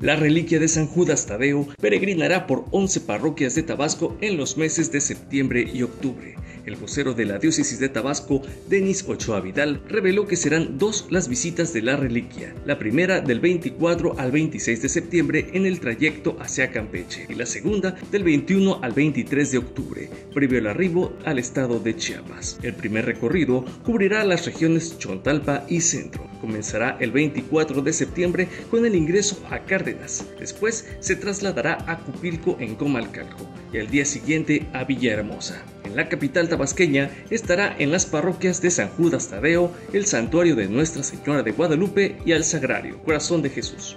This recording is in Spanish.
La reliquia de San Judas Tadeo peregrinará por 11 parroquias de Tabasco en los meses de septiembre y octubre. El vocero de la diócesis de Tabasco, Denis Ochoa Vidal, reveló que serán dos las visitas de la reliquia. La primera del 24 al 26 de septiembre en el trayecto hacia Campeche y la segunda del 21 al 23 de octubre, previo al arribo al estado de Chiapas. El primer recorrido cubrirá las regiones Chontalpa y Centro. Comenzará el 24 de septiembre con el ingreso a Cárdenas Después se trasladará a Cupilco en Comalcalco y al día siguiente a Villahermosa. En la capital tabasqueña estará en las parroquias de San Judas Tadeo, el santuario de Nuestra Señora de Guadalupe y al Sagrario Corazón de Jesús.